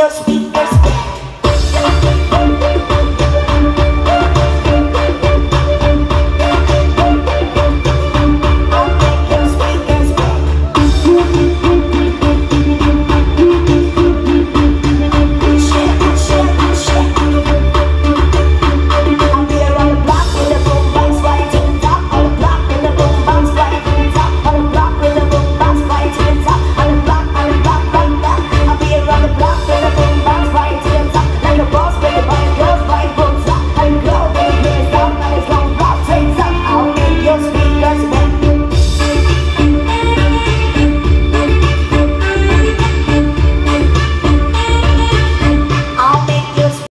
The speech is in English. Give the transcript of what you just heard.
your speakers.